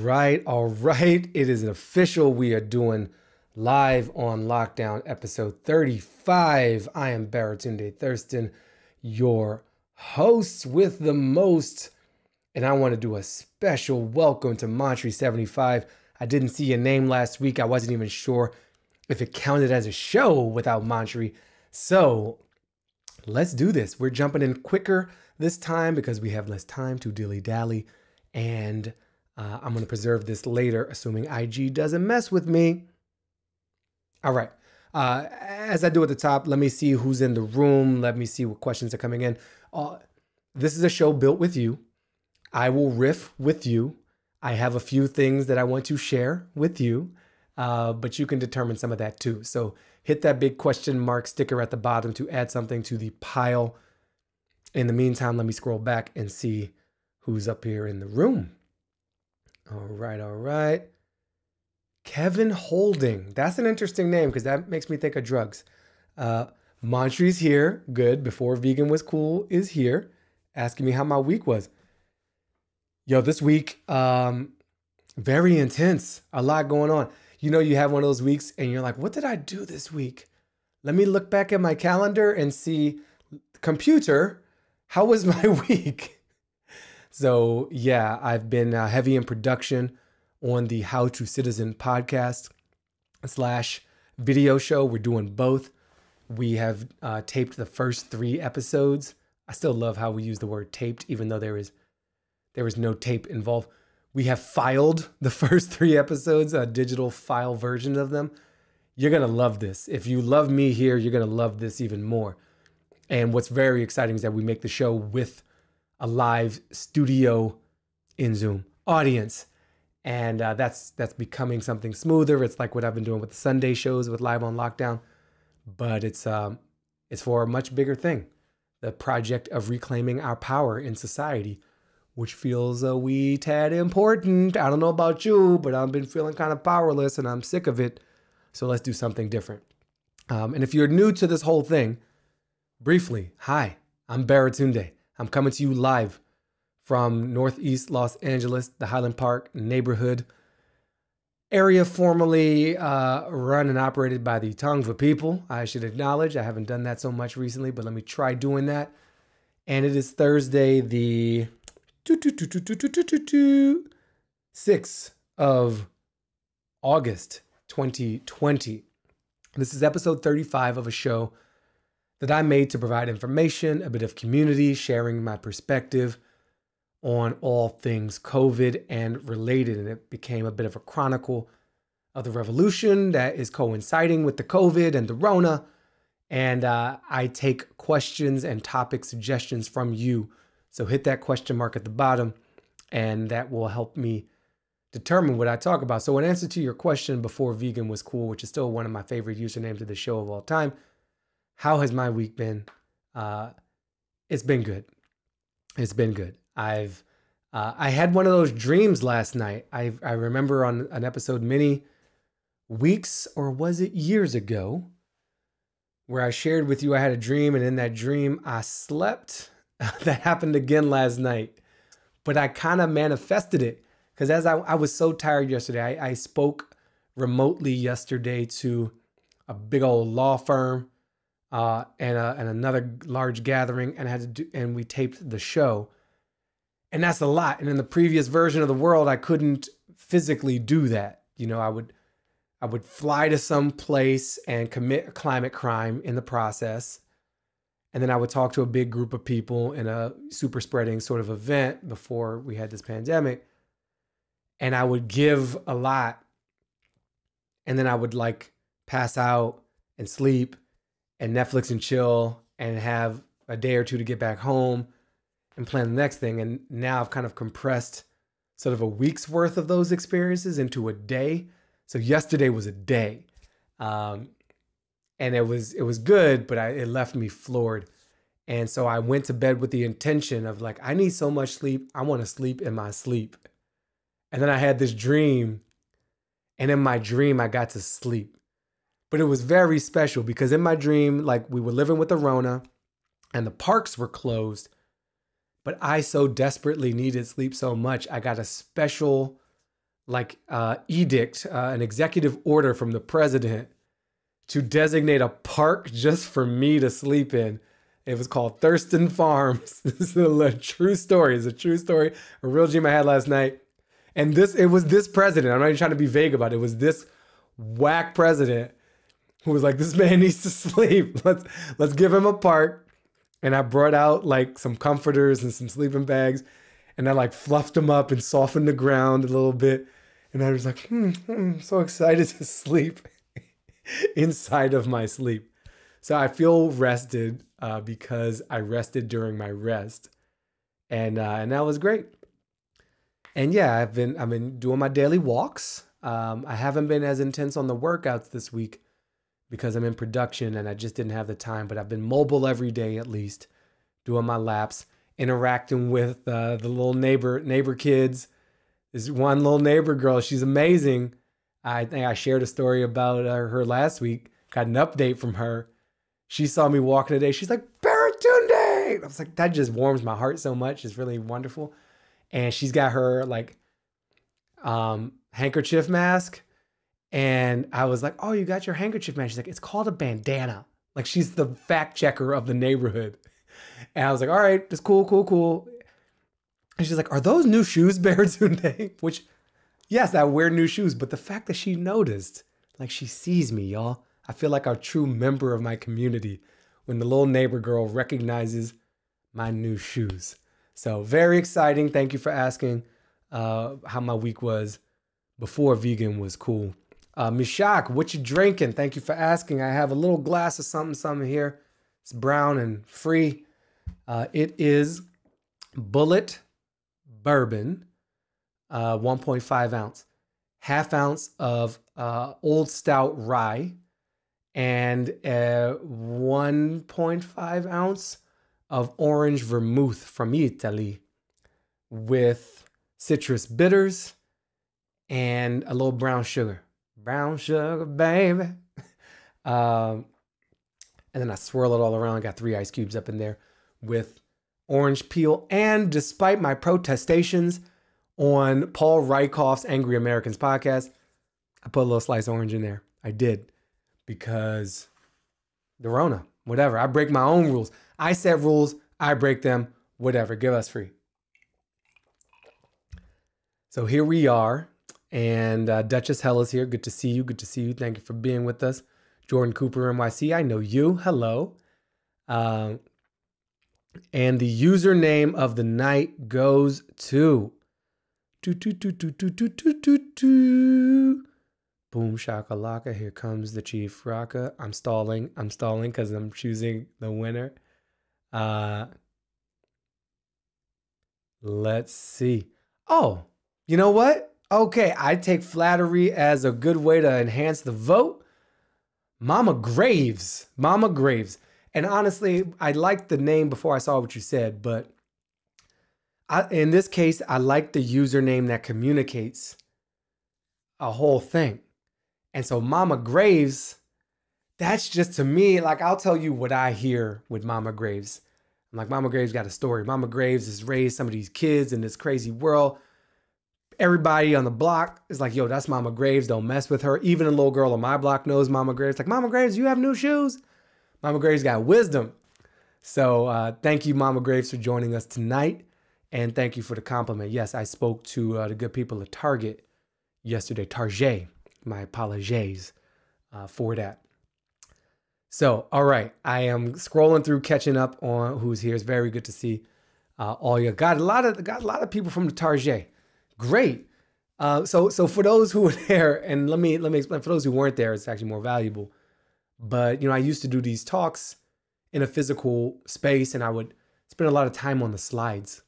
Right, all right. It is an official. We are doing live on lockdown episode 35. I am Baratunde Thurston, your host with the most. And I want to do a special welcome to Montry 75. I didn't see your name last week. I wasn't even sure if it counted as a show without Montry. So let's do this. We're jumping in quicker this time because we have less time to dilly dally. And uh, I'm going to preserve this later, assuming IG doesn't mess with me. All right. Uh, as I do at the top, let me see who's in the room. Let me see what questions are coming in. Uh, this is a show built with you. I will riff with you. I have a few things that I want to share with you, uh, but you can determine some of that too. So hit that big question mark sticker at the bottom to add something to the pile. In the meantime, let me scroll back and see who's up here in the room. All right, all right. Kevin Holding. That's an interesting name because that makes me think of drugs. Uh, Montry's here. Good. Before vegan was cool is here. Asking me how my week was. Yo, this week, um, very intense. A lot going on. You know, you have one of those weeks and you're like, what did I do this week? Let me look back at my calendar and see, computer, how was my week? So, yeah, I've been uh, heavy in production on the How to Citizen podcast slash video show. We're doing both. We have uh, taped the first three episodes. I still love how we use the word taped, even though there is there is no tape involved. We have filed the first three episodes, a digital file version of them. You're gonna love this. If you love me here, you're gonna love this even more. And what's very exciting is that we make the show with a live studio in Zoom audience. And uh, that's that's becoming something smoother. It's like what I've been doing with the Sunday shows with Live on Lockdown, but it's um, it's for a much bigger thing, the project of reclaiming our power in society, which feels a wee tad important. I don't know about you, but I've been feeling kind of powerless, and I'm sick of it. So let's do something different. Um, and if you're new to this whole thing, briefly, hi, I'm Baratunde. I'm coming to you live from Northeast Los Angeles, the Highland Park neighborhood area formerly uh, run and operated by the Tongva people. I should acknowledge I haven't done that so much recently, but let me try doing that. And it is Thursday, the 6th of August 2020. This is episode 35 of a show that I made to provide information, a bit of community, sharing my perspective on all things COVID and related. And it became a bit of a chronicle of the revolution that is coinciding with the COVID and the Rona. And uh, I take questions and topic suggestions from you. So hit that question mark at the bottom, and that will help me determine what I talk about. So, in answer to your question before vegan was cool, which is still one of my favorite usernames of the show of all time, how has my week been? Uh, it's been good. It's been good. I've uh, I had one of those dreams last night. I I remember on an episode many weeks or was it years ago where I shared with you I had a dream and in that dream I slept. that happened again last night. But I kind of manifested it because as I, I was so tired yesterday, I, I spoke remotely yesterday to a big old law firm uh, and, and another large gathering, and had to do, and we taped the show, and that's a lot. And in the previous version of the world, I couldn't physically do that. You know, I would, I would fly to some place and commit a climate crime in the process, and then I would talk to a big group of people in a super spreading sort of event before we had this pandemic, and I would give a lot, and then I would like pass out and sleep and Netflix and chill and have a day or two to get back home and plan the next thing. And now I've kind of compressed sort of a week's worth of those experiences into a day. So yesterday was a day. Um, and it was it was good, but I, it left me floored. And so I went to bed with the intention of like, I need so much sleep. I want to sleep in my sleep. And then I had this dream. And in my dream, I got to sleep. But it was very special because in my dream, like we were living with the Rona and the parks were closed. But I so desperately needed sleep so much, I got a special like uh, edict, uh, an executive order from the president to designate a park just for me to sleep in. It was called Thurston Farms. this is a true story. It's a true story. A real dream I had last night. And this, it was this president. I'm not even trying to be vague about it. It was this whack president who was like, "This man needs to sleep. Let's let's give him a park." And I brought out like some comforters and some sleeping bags, and I like fluffed him up and softened the ground a little bit. And I was like, hmm, hmm I'm so excited to sleep inside of my sleep. So I feel rested uh, because I rested during my rest, and uh, and that was great. And yeah, I've been I've been doing my daily walks. Um, I haven't been as intense on the workouts this week because I'm in production and I just didn't have the time. But I've been mobile every day at least, doing my laps, interacting with uh, the little neighbor neighbor kids. This one little neighbor girl, she's amazing. I think I shared a story about uh, her last week. Got an update from her. She saw me walking today. She's like, Baratunde! I was like, that just warms my heart so much. It's really wonderful. And she's got her like um, handkerchief mask and I was like, "Oh, you got your handkerchief, man." She's like, "It's called a bandana." Like she's the fact checker of the neighborhood. And I was like, "All right, it's cool, cool, cool." And she's like, "Are those new shoes, Baratunde?" Which, yes, I wear new shoes, but the fact that she noticed, like she sees me, y'all. I feel like a true member of my community when the little neighbor girl recognizes my new shoes. So very exciting. Thank you for asking uh, how my week was before vegan was cool. Uh, Mishak, what you drinking? Thank you for asking. I have a little glass of something, something here. It's brown and free. Uh, it is Bulleit Bourbon, uh, 1.5 ounce, half ounce of uh, Old Stout Rye, and 1.5 ounce of orange vermouth from Italy with citrus bitters and a little brown sugar brown sugar, baby. Um, and then I swirl it all around. Got three ice cubes up in there with orange peel. And despite my protestations on Paul Rieckhoff's Angry Americans podcast, I put a little slice orange in there. I did because the Rona, whatever. I break my own rules. I set rules, I break them, whatever. Give us free. So here we are and uh, Duchess Hell is here. Good to see you. Good to see you. Thank you for being with us. Jordan Cooper NYC. I know you. Hello. Uh, and the username of the night goes to. Boom shakalaka. Here comes the Chief Raka. I'm stalling. I'm stalling because I'm choosing the winner. Uh, let's see. Oh, you know what? Okay, I take flattery as a good way to enhance the vote. Mama Graves. Mama Graves. And honestly, I liked the name before I saw what you said, but I, in this case, I like the username that communicates a whole thing. And so, Mama Graves, that's just to me, like, I'll tell you what I hear with Mama Graves. I'm like, Mama Graves got a story. Mama Graves has raised some of these kids in this crazy world everybody on the block is like, yo, that's Mama Graves. Don't mess with her. Even a little girl on my block knows Mama Graves. Like, Mama Graves, you have new shoes? Mama Graves got wisdom. So uh, thank you, Mama Graves, for joining us tonight. And thank you for the compliment. Yes, I spoke to uh, the good people at Target yesterday. Target, my apologies uh, for that. So, all right, I am scrolling through, catching up on who's here. It's very good to see uh, all you got. A lot of got a lot of people from the Target. Great. Uh, so so for those who were there, and let me let me explain. For those who weren't there, it's actually more valuable. But you know, I used to do these talks in a physical space, and I would spend a lot of time on the slides.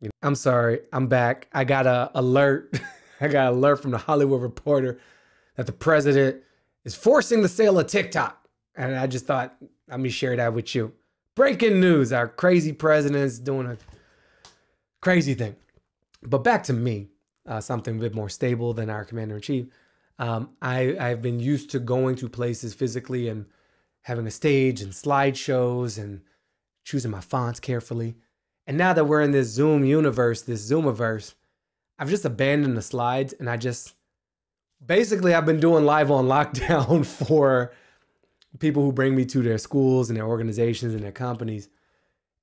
You know, I'm sorry, I'm back. I got a alert. I got an alert from the Hollywood Reporter that the president is forcing the sale of TikTok, and I just thought let me share that with you. Breaking news: Our crazy president is doing a crazy thing. But back to me uh, something a bit more stable than our commander in chief. Um, I, I've been used to going to places physically and having a stage and slideshows and choosing my fonts carefully. And now that we're in this Zoom universe, this Zoomiverse, I've just abandoned the slides and I just basically I've been doing live on lockdown for people who bring me to their schools and their organizations and their companies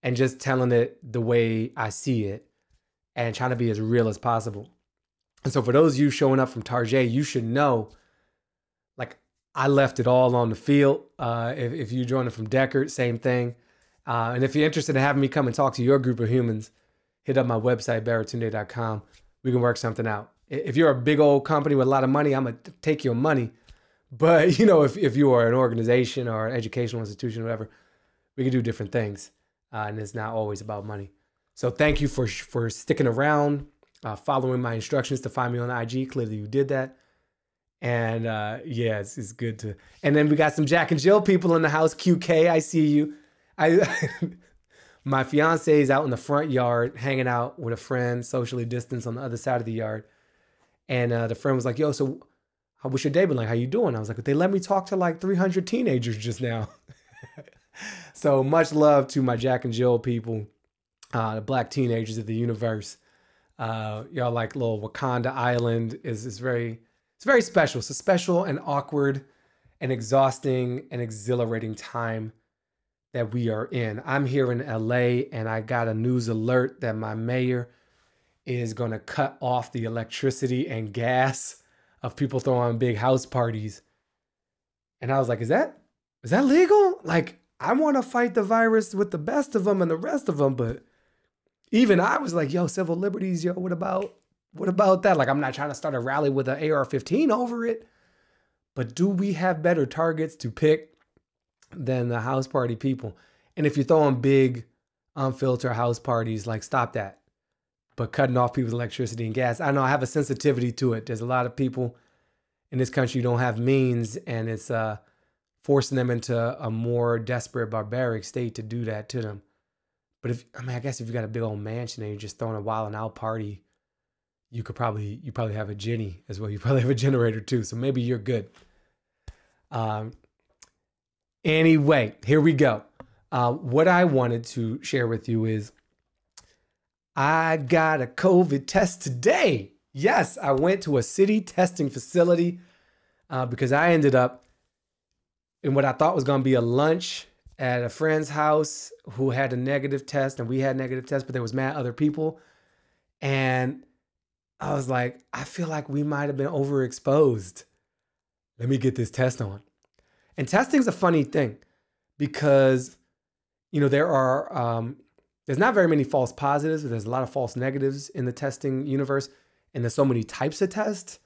and just telling it the way I see it and trying to be as real as possible. And so for those of you showing up from Tarjay, you should know like I left it all on the field. Uh, if, if you joined from Deckard, same thing. Uh, and if you're interested in having me come and talk to your group of humans, hit up my website, baratunde.com. We can work something out. If you're a big old company with a lot of money, I'm going to take your money. But, you know, if, if you are an organization or an educational institution whatever, we can do different things. Uh, and it's not always about money. So thank you for, for sticking around, uh, following my instructions to find me on IG. Clearly you did that. And uh, yeah, it's, it's good to. And then we got some Jack and Jill people in the house. QK, I see you. I my fiance is out in the front yard hanging out with a friend, socially distanced on the other side of the yard. And uh, the friend was like, "Yo, so how was your day been like? How you doing?" I was like, "They let me talk to like 300 teenagers just now." so much love to my Jack and Jill people, uh, the black teenagers of the universe. Uh, y'all like little Wakanda Island is is very it's very special. It's a special and awkward and exhausting and exhilarating time that we are in. I'm here in LA and I got a news alert that my mayor is going to cut off the electricity and gas of people throwing big house parties. And I was like, is that is that legal? Like I want to fight the virus with the best of them and the rest of them, but even I was like, yo, civil liberties, yo, what about what about that? Like I'm not trying to start a rally with an AR-15 over it. But do we have better targets to pick than the house party people. And if you're throwing big, unfiltered house parties, like stop that. But cutting off people's electricity and gas, I know I have a sensitivity to it. There's a lot of people in this country who don't have means, and it's uh, forcing them into a more desperate, barbaric state to do that to them. But if I mean, I guess if you got a big old mansion and you're just throwing a wild and out party, you could probably you probably have a Jenny as well. You probably have a generator too, so maybe you're good. Um, Anyway, here we go. Uh, what I wanted to share with you is I got a COVID test today. Yes, I went to a city testing facility uh, because I ended up in what I thought was going to be a lunch at a friend's house who had a negative test and we had negative tests, but there was mad other people. And I was like, I feel like we might have been overexposed. Let me get this test on. And testing is a funny thing because, you know, there are, um, there's not very many false positives, but there's a lot of false negatives in the testing universe. And there's so many types of tests.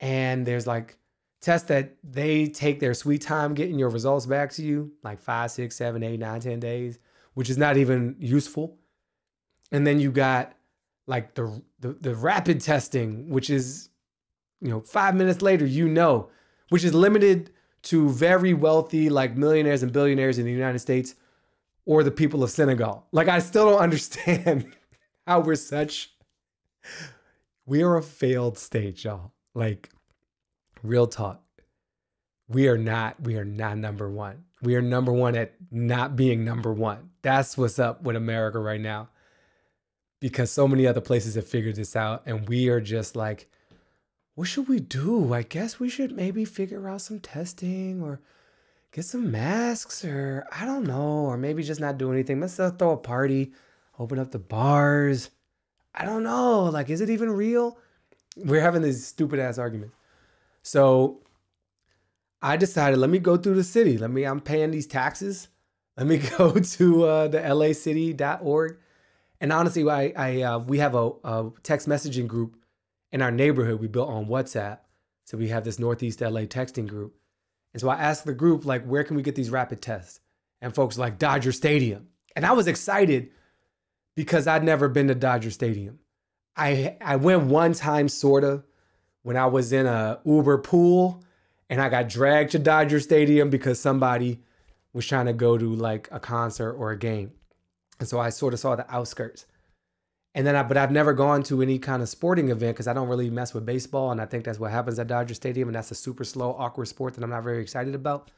And there's like tests that they take their sweet time getting your results back to you, like five, six, seven, eight, nine, ten days, which is not even useful. And then you got like the, the, the rapid testing, which is, you know, five minutes later, you know, which is limited to very wealthy, like millionaires and billionaires in the United States or the people of Senegal. Like, I still don't understand how we're such. We are a failed state, y'all. Like, real talk. We are not, we are not number one. We are number one at not being number one. That's what's up with America right now. Because so many other places have figured this out, and we are just like, what should we do? I guess we should maybe figure out some testing or get some masks or I don't know, or maybe just not do anything. Let's uh, throw a party, open up the bars. I don't know. Like, is it even real? We're having these stupid ass arguments. So I decided, let me go through the city. Let me, I'm paying these taxes. Let me go to uh, the lacity.org. And honestly, I, I uh, we have a, a text messaging group in our neighborhood we built on WhatsApp. So we have this Northeast LA texting group. And so I asked the group, like, where can we get these rapid tests? And folks like Dodger Stadium. And I was excited because I'd never been to Dodger Stadium. I I went one time sorta when I was in a Uber pool and I got dragged to Dodger Stadium because somebody was trying to go to like a concert or a game. And so I sort of saw the outskirts. And then I, but I've never gone to any kind of sporting event because I don't really mess with baseball. And I think that's what happens at Dodger Stadium. And that's a super slow, awkward sport that I'm not very excited about.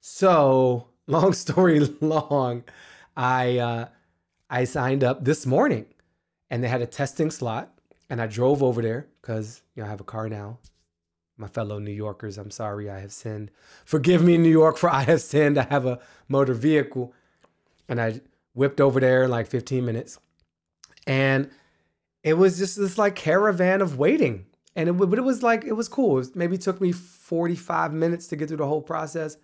So, long story long, I, uh, I signed up this morning and they had a testing slot and I drove over there because you know I have a car now. My fellow New Yorkers, I'm sorry I have sinned. Forgive me, New York, for I have sinned. I have a motor vehicle, and I whipped over there in like 15 minutes, and it was just this like caravan of waiting, and it but it was like it was cool. It was, maybe took me 45 minutes to get through the whole process,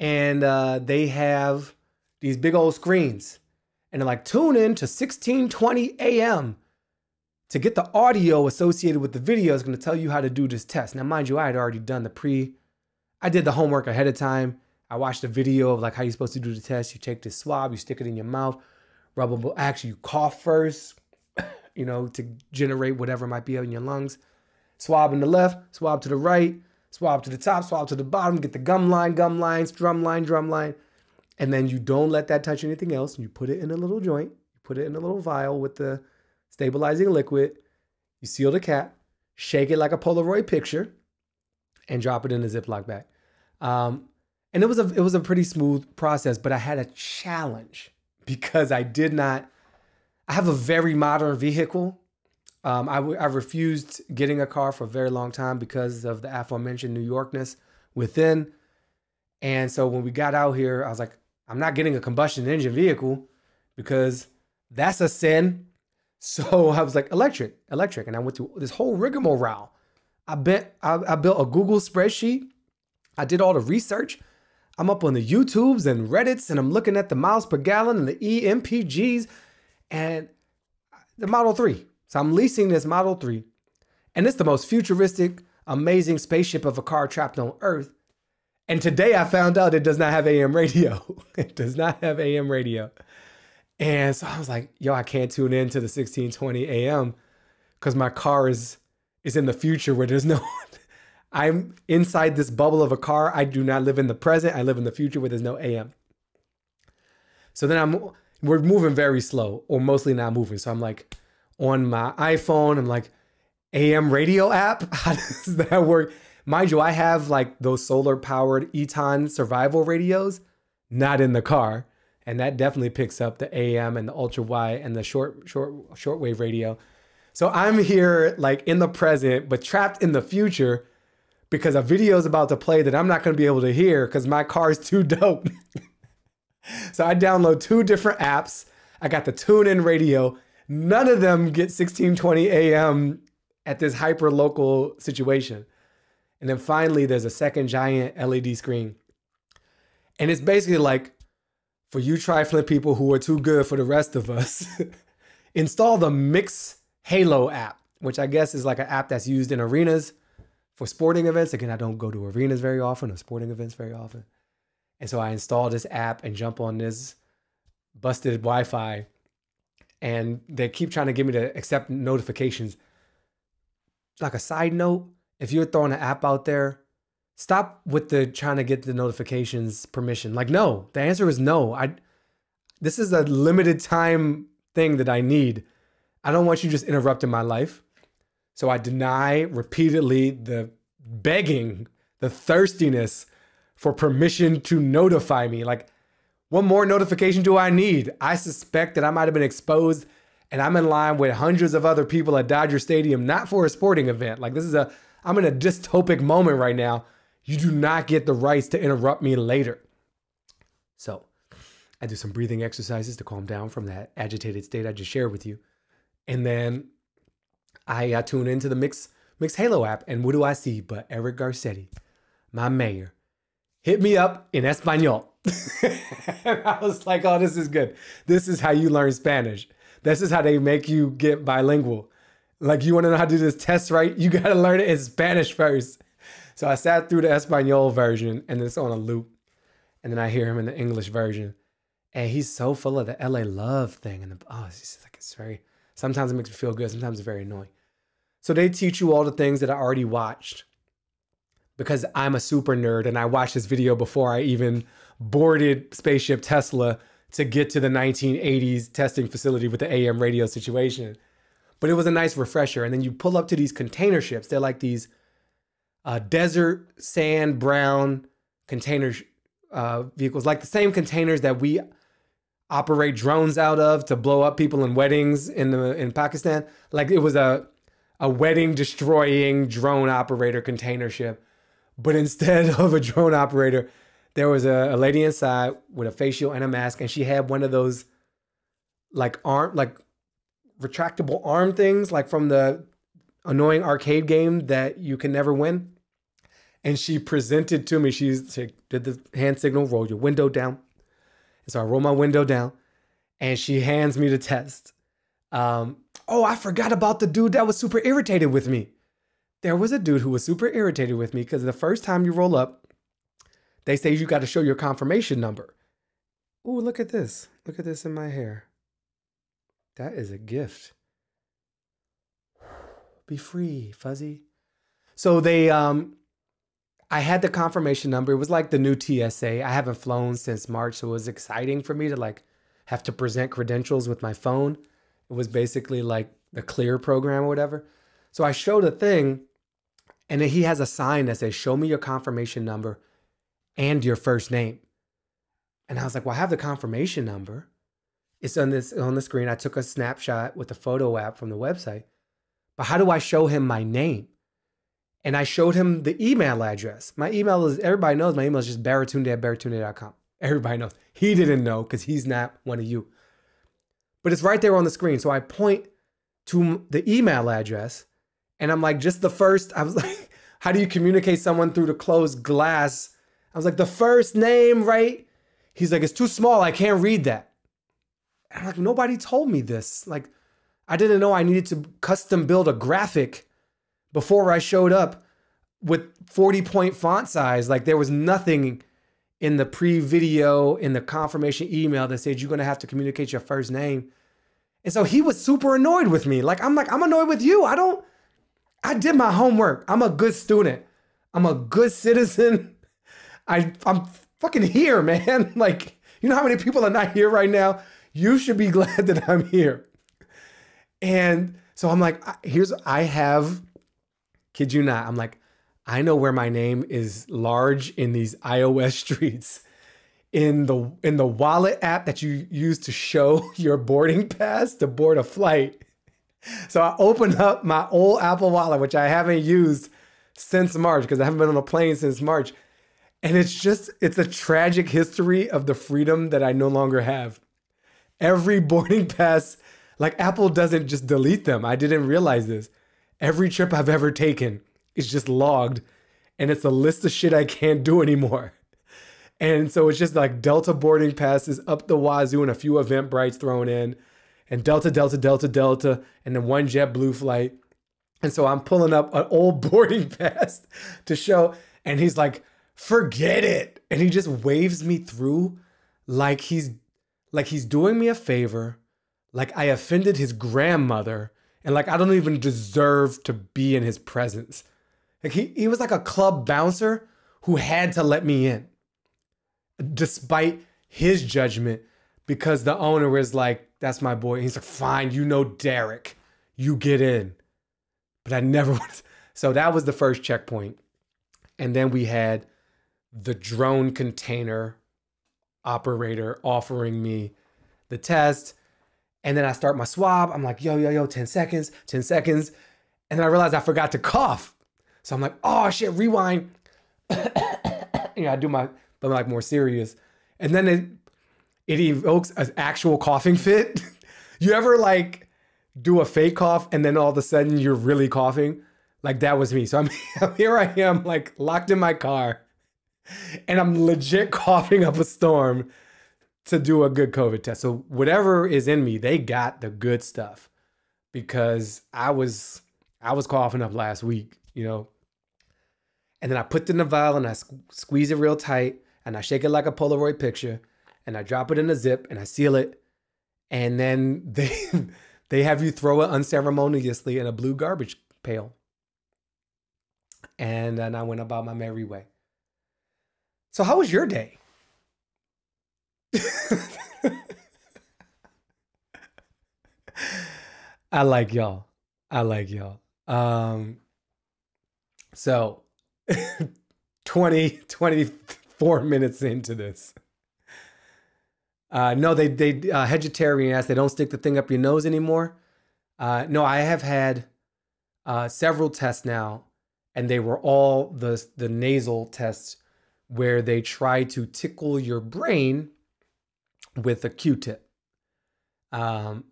and uh, they have these big old screens, and they're like tune in to 1620 a.m to get the audio associated with the video is going to tell you how to do this test. Now, mind you, I had already done the pre, I did the homework ahead of time. I watched a video of like how you're supposed to do the test. You take this swab, you stick it in your mouth, rubbable. Actually, you cough first, you know, to generate whatever might be in your lungs. Swab in the left, swab to the right, swab to the top, swab to the bottom, get the gum line, gum lines, drum line, drum line. And then you don't let that touch anything else. And you put it in a little joint, you put it in a little vial with the stabilizing liquid. You seal the cap, shake it like a Polaroid picture, and drop it in a Ziploc bag. Um, and it was a it was a pretty smooth process, but I had a challenge because I did not. I have a very modern vehicle. Um, I, I refused getting a car for a very long time because of the aforementioned New Yorkness within. And so when we got out here, I was like, I'm not getting a combustion engine vehicle because that's a sin. So I was like, electric, electric. And I went through this whole rigmarole. I bet I, I built a Google spreadsheet. I did all the research. I'm up on the YouTubes and Reddits and I'm looking at the miles per gallon and the EMPGs and the Model 3. So I'm leasing this Model 3. And it's the most futuristic, amazing spaceship of a car trapped on Earth. And today I found out it does not have AM radio. it does not have AM radio. And so I was like, yo, I can't tune in to the 1620 AM because my car is is in the future where there's no I'm inside this bubble of a car. I do not live in the present. I live in the future where there's no AM. So then I'm we're moving very slow, or mostly not moving. So I'm like on my iPhone, I'm like, AM radio app? How does that work? Mind you, I have like those solar powered Eton survival radios, not in the car and that definitely picks up the AM and the ultra wide and the short short shortwave radio. So I'm here like in the present, but trapped in the future because a video is about to play that I'm not going to be able to hear because my car is too dope. so I download two different apps. I got the TuneIn radio. None of them get 1620 AM at this hyper local situation. And then finally, there's a second giant LED screen. And it's basically like for you trifling people who are too good for the rest of us, install the Mix Halo app, which I guess is like an app that's used in arenas for sporting events. Again, I don't go to arenas very often or sporting events very often. And so I install this app and jump on this busted Wi Fi. And they keep trying to get me to accept notifications. Like a side note, if you're throwing an app out there stop with the trying to get the notifications permission. Like, no, the answer is no. I this is a limited time thing that I need. I don't want you just interrupting my life. So I deny repeatedly the begging, the thirstiness for permission to notify me. Like, what more notification do I need? I suspect that I might have been exposed and I'm in line with hundreds of other people at Dodger Stadium, not for a sporting event. Like, this is a, I'm in a dystopic moment right now you do not get the rights to interrupt me later. So I do some breathing exercises to calm down from that agitated state I just shared with you. And then I uh, tune into the Mix Mixhalo app, and what do I see but Eric Garcetti, my mayor, hit me up in Espanol. and I was like, oh, this is good. This is how you learn Spanish. This is how they make you get bilingual. Like, you want to know how to do this test right? You got to learn it in Spanish first. So I sat through the Espanol version and it's on a loop. And then I hear him in the English version. And he's so full of the LA love thing. And the, oh, it's just like, it's very, sometimes it makes me feel good. Sometimes it's very annoying. So they teach you all the things that I already watched because I'm a super nerd and I watched this video before I even boarded Spaceship Tesla to get to the 1980s testing facility with the AM radio situation. But it was a nice refresher. And then you pull up to these container ships. They're like these uh, desert sand brown container uh, vehicles, like the same containers that we operate drones out of to blow up people in weddings in the in Pakistan. Like it was a a wedding destroying drone operator container ship. But instead of a drone operator, there was a, a lady inside with a facial and a mask, and she had one of those like arm like retractable arm things, like from the annoying arcade game that you can never win. And she presented to me, she's, she did the hand signal, roll your window down. And so I roll my window down and she hands me the test. Um, oh, I forgot about the dude that was super irritated with me. There was a dude who was super irritated with me because the first time you roll up, they say you got to show your confirmation number. Oh, look at this. Look at this in my hair. That is a gift. Be free, fuzzy. So they um I had the confirmation number. It was like the new TSA. I haven't flown since March, so it was exciting for me to like have to present credentials with my phone. It was basically like the clear program or whatever. So I showed a thing and then he has a sign that says show me your confirmation number and your first name. And I was like, "Well, I have the confirmation number." It's on this on the screen. I took a snapshot with the photo app from the website. But how do I show him my name? And I showed him the email address. My email is everybody knows my email is just baratunde at baratunde.com. Everybody knows. He didn't know because he's not one of you. But it's right there on the screen. So I point to the email address and I'm like, just the first, I was like, how do you communicate someone through the closed glass? I was like, the first name, right? He's like, it's too small. I can't read that. And I'm like, nobody told me this. Like, I didn't know I needed to custom build a graphic before I showed up with 40 point font size. Like, there was nothing in the pre video, in the confirmation email that said you're going to have to communicate your first name. And so he was super annoyed with me. Like, I'm like, I'm annoyed with you. I don't, I did my homework. I'm a good student. I'm a good citizen. I, I'm fucking here, man. Like, you know how many people are not here right now? You should be glad that I'm here. And so I'm like, here's, I have, kid you not, I'm like, I know where my name is large in these iOS streets. In the in the wallet app that you use to show your boarding pass to board a flight. So I opened up my old Apple Wallet, which I haven't used since March because I haven't been on a plane since March. And it's just, it's a tragic history of the freedom that I no longer have. Every boarding pass, like Apple doesn't just delete them. I didn't realize this. Every trip I've ever taken is just logged and it's a list of shit I can't do anymore. And so it's just like Delta boarding passes up the wazoo and a few Eventbrites thrown in, and Delta, Delta, Delta, Delta, and then one JetBlue flight. And so I'm pulling up an old boarding pass to show, and he's like, forget it. And he just waves me through like he's like he's doing me a favor, like I offended his grandmother, and like I don't even deserve to be in his presence. Like he, he was like a club bouncer who had to let me in, despite his judgment, because the owner was like, that's my boy. he's like, fine, you know Derek, you get in. But I never was. So that was the first checkpoint. And then we had the drone container operator offering me the test. And then I start my swab. I'm like, yo, yo, yo, 10 seconds, 10 seconds. And then I realized I forgot to cough. So I'm like, oh shit, rewind. you know, I do my, but I'm like more serious. And then it it evokes an actual coughing fit. you ever like do a fake cough and then all of a sudden you're really coughing? Like that was me. So I'm here I am, like locked in my car and I'm legit coughing up a storm to do a good COVID test. So whatever is in me, they got the good stuff because I was I was coughing up last week, you know. And then I put it in the vial and I squeeze it real tight and I shake it like a Polaroid picture and I drop it in a zip and I seal it. And then they they have you throw it unceremoniously in a blue garbage pail. And then I went about my merry way. So, how was your day? I like y'all. I like y'all. Um, so 20, 24 minutes into this. Uh, no, they they uh, vegetarian ass. They don't stick the thing up your nose anymore. Uh, no, I have had uh, several tests now, and they were all the the nasal tests where they try to tickle your brain with a Q-tip. Um,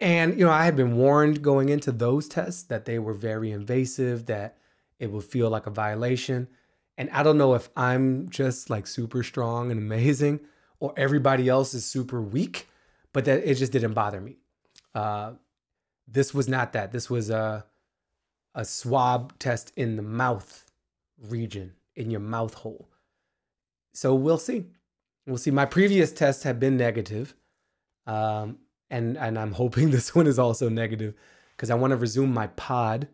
and you know, I had been warned going into those tests that they were very invasive, that it would feel like a violation. And I don't know if I'm just like super strong and amazing, or everybody else is super weak, but that it just didn't bother me. Uh, this was not that. This was a a swab test in the mouth region, in your mouth hole. So we'll see. We'll see. My previous tests have been negative. Um, and and I'm hoping this one is also negative because I want to resume my pod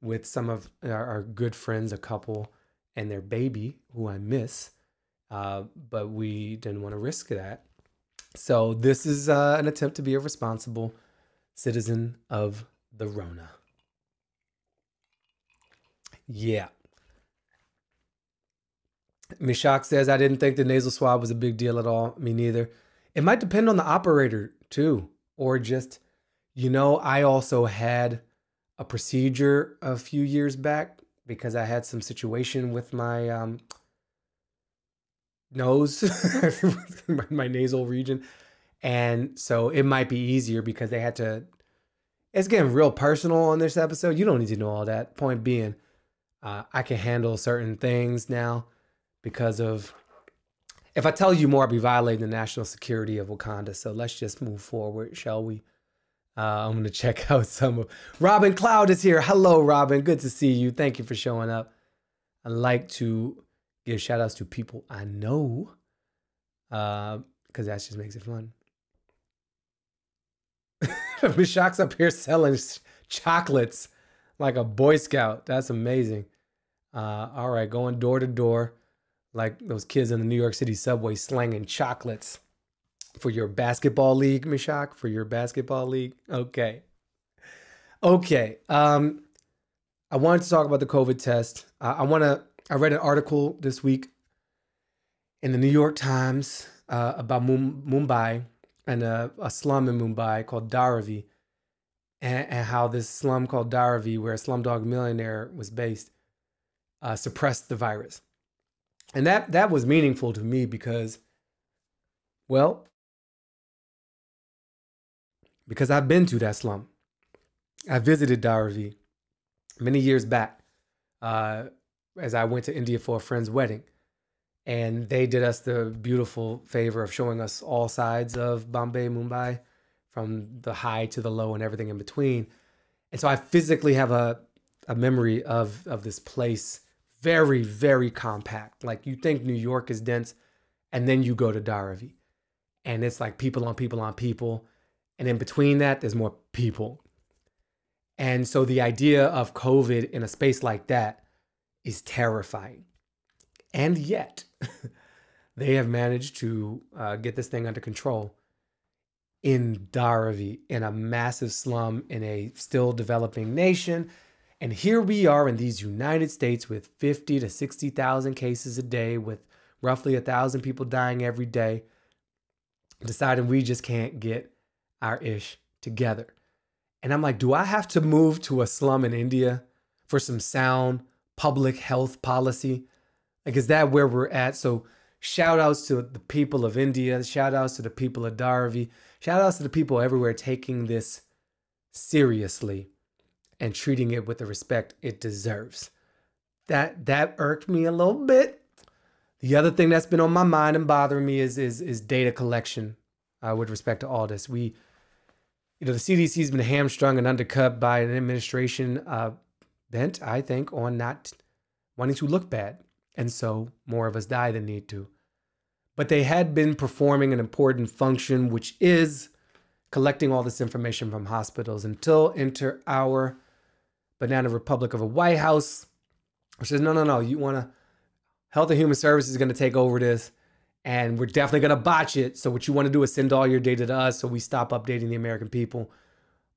with some of our, our, good friends, a couple and their baby who I miss, uh, but we didn't want to risk that. So this is uh, an attempt to be a responsible citizen of the Rona. Yeah. Mishak says, I didn't think the nasal swab was a big deal at all. Me neither. It might depend on the operator too or just, you know, I also had a procedure a few years back because I had some situation with my um, nose, my nasal region. And so it might be easier because they had to. It's getting real personal on this episode. You don't need to know all that. Point being, uh, I can handle certain things now because of if I tell you more, I'll be violating the national security of Wakanda. So let's just move forward, shall we? Uh, I'm gonna check out some of Robin Cloud is here. Hello, Robin. Good to see you. Thank you for showing up. I like to give shout outs to people I know. Uh, because that just makes it fun. Miss up here selling chocolates like a Boy Scout. That's amazing. Uh, all right, going door to door like those kids in the New York City subway slanging chocolates for your basketball league, Mishak, for your basketball league. Okay. Okay. Um, I wanted to talk about the COVID test. Uh, I want to, I read an article this week in the New York Times uh, about Mumbai and a, a, slum in Mumbai called Dharavi, and, and, how this slum called Dharavi, where a Slumdog Millionaire was based, uh, suppressed the virus and that that was meaningful to me because well because I've been to that slum. I visited Dharavi many years back uh, as I went to India for a friend's wedding. And they did us the beautiful favor of showing us all sides of Bombay, Mumbai, from the high to the low and everything in between. And so I physically have a, a memory of, of this place very, very compact. Like you think New York is dense, and then you go to Dharavi, and it's like people on people on people. And in between that, there's more people. And so the idea of COVID in a space like that is terrifying. And yet, they have managed to uh, get this thing under control in Dharavi, in a massive slum in a still developing nation and here we are in these United States with 50 to 60,000 cases a day, with roughly a thousand people dying every day, deciding we just can't get our ish together. And I'm like, do I have to move to a slum in India for some sound public health policy? Like, is that where we're at? So, shout outs to the people of India, shout outs to the people of Dharavi, shout outs to the people everywhere taking this seriously and treating it with the respect it deserves. That that irked me a little bit. The other thing that's been on my mind and bothering me is is is data collection uh, with respect to all this. We, you know, the CDC's been hamstrung and undercut by an administration uh, bent, I think, on not wanting to look bad, and so more of us die than need to. But they had been performing an important function, which is collecting all this information from hospitals until enter our Banana Republic of a White House, which says, no, no, no, you want to, Health and Human Services is going to take over this and we're definitely going to botch it. So what you want to do is send all your data to us so we stop updating the American people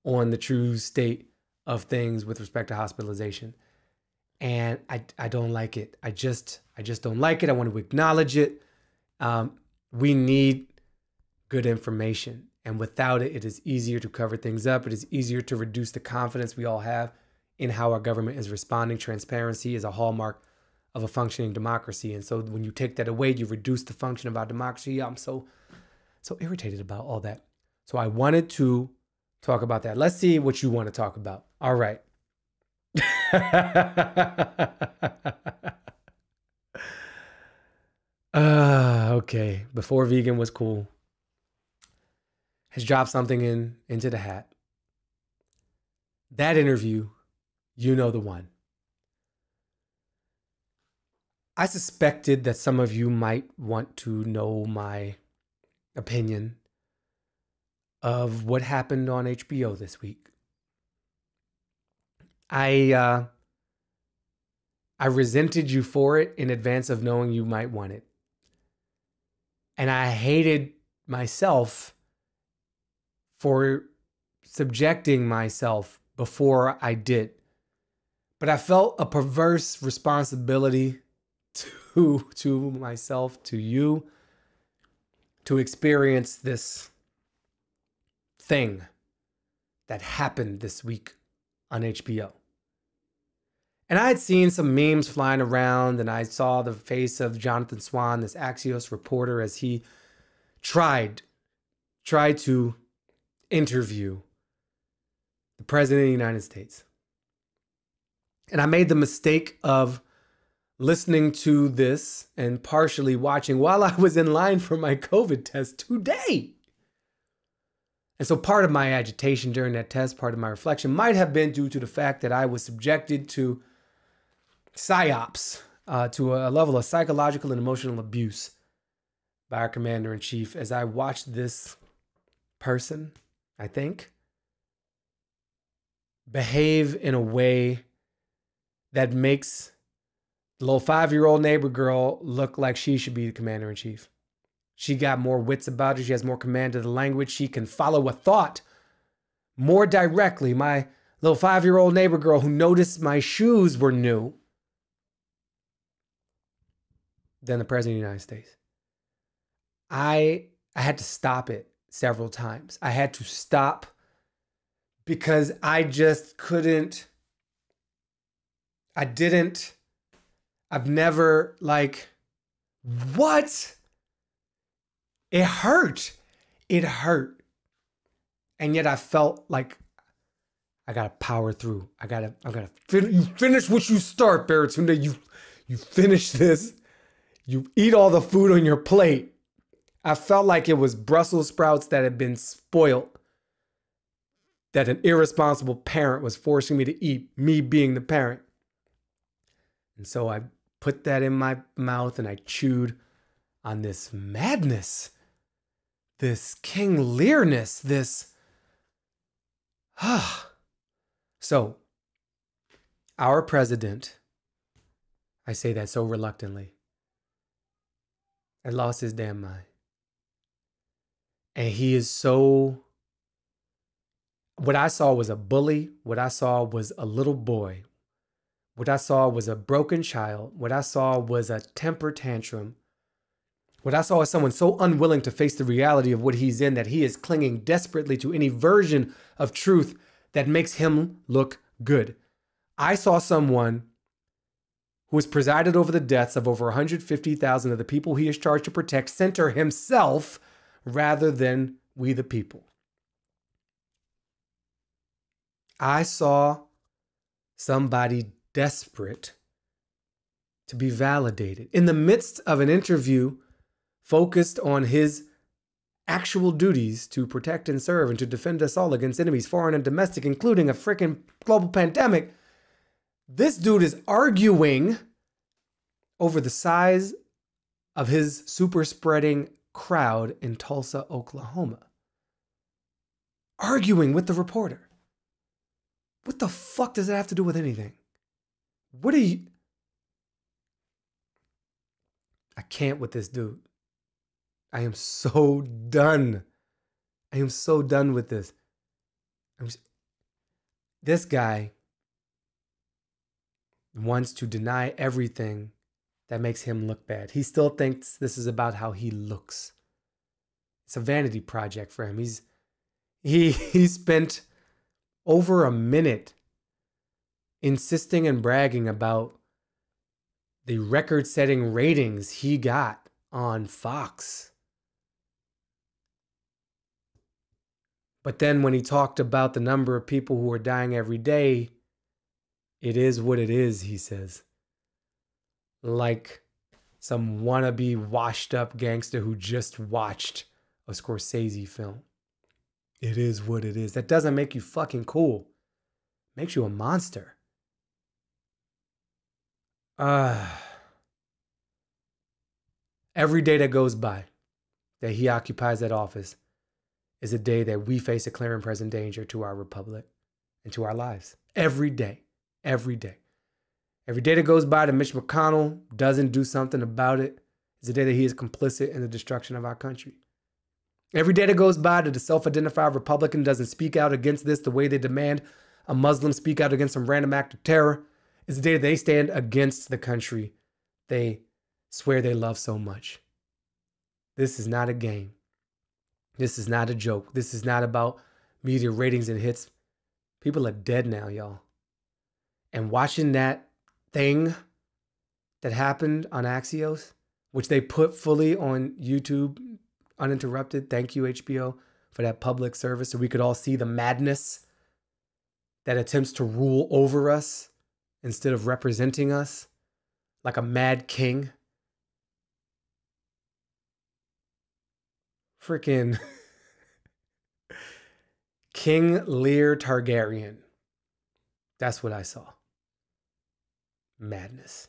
on the true state of things with respect to hospitalization. And I, I don't like it. I just I just don't like it. I want to acknowledge it. Um, we need good information. And without it, it is easier to cover things up. It is easier to reduce the confidence we all have in how our government is responding. Transparency is a hallmark of a functioning democracy. And so when you take that away, you reduce the function of our democracy. I'm so, so irritated about all that. So I wanted to talk about that. Let's see what you want to talk about. All right. uh, okay. Before vegan was cool. Has dropped something in into the hat. That interview, you know the one. I suspected that some of you might want to know my opinion of what happened on HBO this week. I uh, I resented you for it in advance of knowing you might want it. And I hated myself for subjecting myself before I did. But I felt a perverse responsibility to to myself, to you, to experience this thing that happened this week on HBO. And I had seen some memes flying around, and I saw the face of Jonathan Swan, this Axios reporter, as he tried, tried to interview the President of the United States. And I made the mistake of listening to this and partially watching while I was in line for my COVID test today. And so part of my agitation during that test, part of my reflection might have been due to the fact that I was subjected to psyops, uh, to a level of psychological and emotional abuse by our commander in chief as I watched this person, I think, behave in a way that makes the little five year old neighbor girl look like she should be the commander in chief. She got more wits about her. She has more command of the language. She can follow a thought more directly. My little five year old neighbor girl who noticed my shoes were new than the president of the United States. I I had to stop it several times. I had to stop because I just couldn't I didn't I've never like what? It hurt. It hurt. And yet I felt like I gotta power through. I gotta, I gotta fin- you finish what you start, Baratunde. You you finish this. You eat all the food on your plate. I felt like it was Brussels sprouts that had been spoiled. That an irresponsible parent was forcing me to eat, me being the parent. And so I put that in my mouth and I chewed on this madness, this King Learness, this. Ah. so, our president, I say that so reluctantly, and lost his damn mind. And he is so. What I saw was a bully. What I saw was a little boy. What I saw was a broken child. What I saw was a temper tantrum. What I saw was someone so unwilling to face the reality of what he's in that he is clinging desperately to any version of truth that makes him look good. I saw someone who has presided over the deaths of over 150,000 of the people he is charged to protect, center himself rather than we the people. I saw somebody desperate to be validated in the midst of an interview focused on his actual duties to protect and serve and to defend us all against enemies, foreign and domestic, including a freaking global pandemic. This dude is arguing over the size of his super spreading crowd in Tulsa, Oklahoma. Arguing with the reporter. What the fuck does that have to do with anything? What are you? I can't with this dude. I am so done. I am so done with this. I'm just, this guy wants to deny everything that makes him look bad. He still thinks this is about how he looks. It's a vanity project for him. He's he he spent over a minute insisting and bragging about the record setting ratings he got on Fox. But then when he talked about the number of people who are dying every day, it is what it is, he says. Like some wannabe washed up gangster who just watched a Scorsese film. It is what it is. That doesn't make you fucking cool. It makes you a monster. Uh, every day that goes by that he occupies that office is a day that we face a clear and present danger to our republic and to our lives. Every day. Every day. Every day that goes by that Mitch McConnell doesn't do something about it is a day that he is complicit in the destruction of our country. Every day that goes by that the self identified Republican doesn't speak out against this the way they demand a Muslim speak out against some random act of terror is the day they stand against the country they swear they love so much. This is not a game. This is not a joke. This is not about media ratings and hits. People are dead now, y'all. And watching that thing that happened on Axios, which they put fully on YouTube uninterrupted. Thank you, HBO, for that public service so we could all see the madness that attempts to rule over us instead of representing us like a mad king. Freaking King Lear Targaryen. That's what I saw. Madness.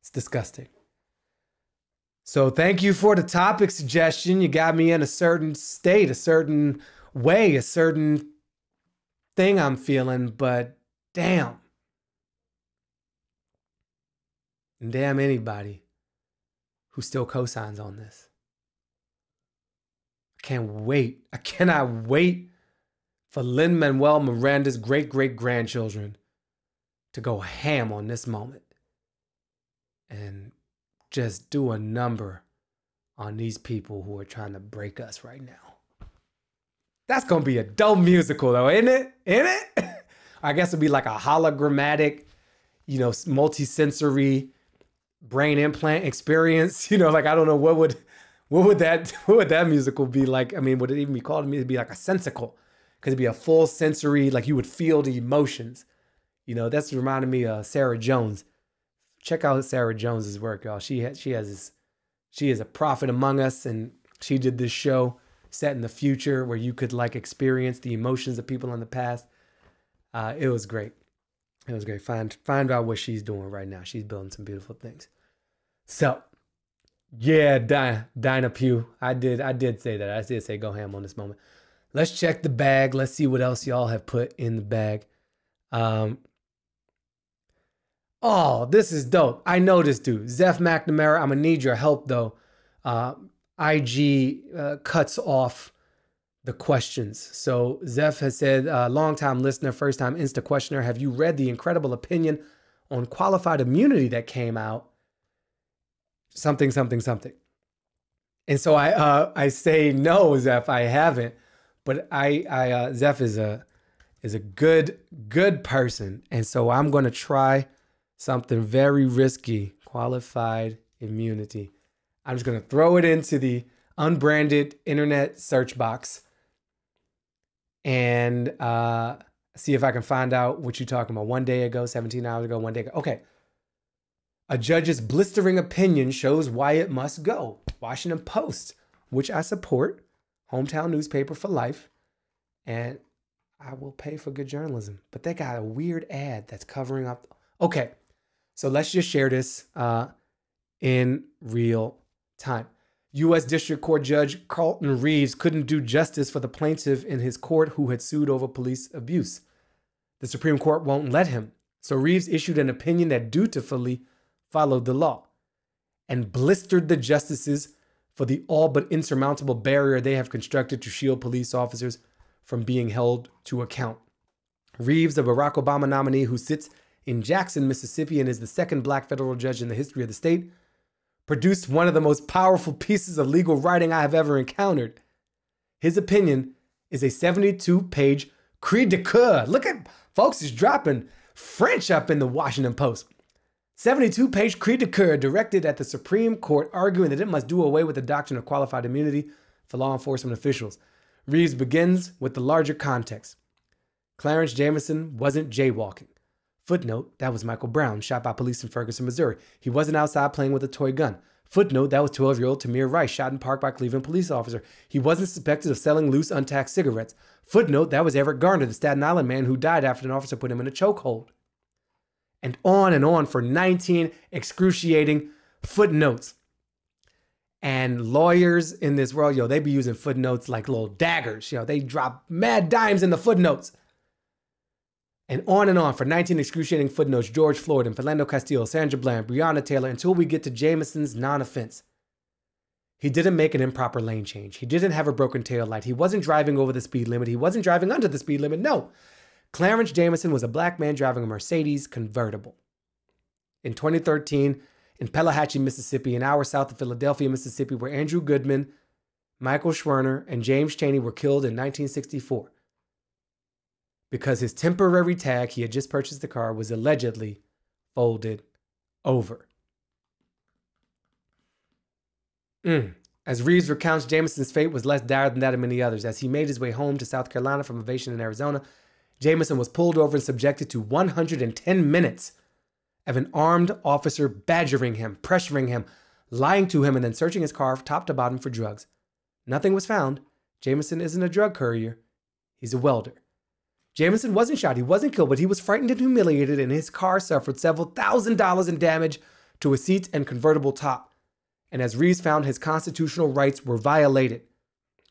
It's disgusting. So thank you for the topic suggestion. You got me in a certain state, a certain way, a certain thing I'm feeling, but damn. And damn anybody who still cosigns on this. I can't wait. I cannot wait for Lin Manuel Miranda's great great grandchildren to go ham on this moment and just do a number on these people who are trying to break us right now. That's gonna be a dope musical though, isn't it? Isn't it? I guess it'd be like a hologrammatic, you know, multi-sensory brain implant experience. You know, like I don't know what would what would that what would that musical be like? I mean, would it even be called? It'd be like a sensical, because it'd be a full sensory, like you would feel the emotions. You know, that's reminding me of Sarah Jones. Check out Sarah Jones's work, y'all. She has she has this, she is a prophet among us, and she did this show set in the future where you could like experience the emotions of people in the past. Uh, it was great. It was great. Find find out what she's doing right now. She's building some beautiful things. So, yeah, Dinah, Pugh. I did I did say that. I did say go ham on this moment. Let's check the bag. Let's see what else y'all have put in the bag. Um, oh, this is dope. I know this dude, Zeph McNamara. I'm gonna need your help though. Uh, IG uh, cuts off the questions. So Zeph has said, uh, longtime listener, first time Insta questioner, have you read the incredible opinion on qualified immunity that came out? Something, something, something. And so I uh, I say no, Zeph, I haven't. But I I uh, Zeph is a is a good good person, and so I'm going to try something very risky. Qualified immunity. I'm just going to throw it into the unbranded internet search box and uh, see if I can find out what you're talking about. One day ago, 17 hours ago, one day ago. Okay. A judge's blistering opinion shows why it must go. Washington Post, which I support, hometown newspaper for life, and I will pay for good journalism. But they got a weird ad that's covering up. Okay, so let's just share this uh, in real time. U.S. District Court Judge Carlton Reeves couldn't do justice for the plaintiff in his court who had sued over police abuse. The Supreme Court won't let him. So Reeves issued an opinion that dutifully followed the law and blistered the justices for the all but insurmountable barrier they have constructed to shield police officers from being held to account. Reeves, a Barack Obama nominee who sits in Jackson, Mississippi, and is the second black federal judge in the history of the state, produced one of the most powerful pieces of legal writing I have ever encountered. His opinion is a 72 page cri de coeur. Look at folks is dropping French up in the Washington Post. 72 page cri de coeur directed at the Supreme Court, arguing that it must do away with the doctrine of qualified immunity for law enforcement officials. Reeves begins with the larger context. Clarence Jamison wasn't jaywalking. Footnote, that was Michael Brown, shot by police in Ferguson, Missouri. He wasn't outside playing with a toy gun. Footnote, that was 12 year old Tamir Rice, shot in park by Cleveland police officer. He wasn't suspected of selling loose, untaxed cigarettes. Footnote, that was Eric Garner, the Staten Island man who died after an officer put him in a chokehold. And on and on for 19 excruciating footnotes. And lawyers in this world, yo, they be using footnotes like little daggers. You know, they drop mad dimes in the footnotes. And on and on for 19 excruciating footnotes George Floyd and Philando Castile, Sandra Bland, Breonna Taylor, until we get to Jamison's non offense. He didn't make an improper lane change. He didn't have a broken tail light. He wasn't driving over the speed limit. He wasn't driving under the speed limit. No. Clarence Jamison was a black man driving a Mercedes convertible. In 2013, in Pelahatchie, Mississippi, an hour south of Philadelphia, Mississippi, where Andrew Goodman, Michael Schwerner, and James Chaney were killed in 1964 because his temporary tag he had just purchased the car was allegedly folded over. Mm. As Reeves recounts, Jamison's fate was less dire than that of many others. As he made his way home to South Carolina from a vacation in Arizona, Jamison was pulled over and subjected to 110 minutes of an armed officer badgering him, pressuring him, lying to him, and then searching his car top to bottom for drugs. Nothing was found. Jamison isn't a drug courier, he's a welder. Jamison wasn't shot, he wasn't killed, but he was frightened and humiliated, and his car suffered several thousand dollars in damage to his seats and convertible top. And as Reeves found, his constitutional rights were violated.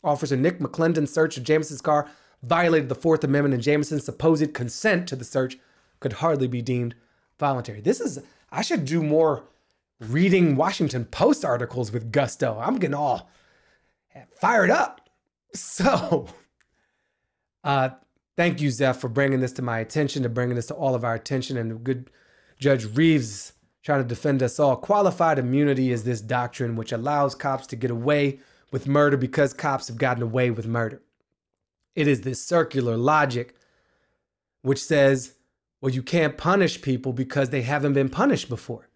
Officer Nick McClendon searched of Jamison's car violated the Fourth Amendment, and Jamison's supposed consent to the search could hardly be deemed voluntary. This is, I should do more reading Washington Post articles with gusto. I'm getting all fired up. So, uh, Thank you, Zeph, for bringing this to my attention, to bringing this to all of our attention, and good Judge Reeves trying to defend us all. Qualified immunity is this doctrine which allows cops to get away with murder because cops have gotten away with murder. It is this circular logic which says, well, you can't punish people because they haven't been punished before.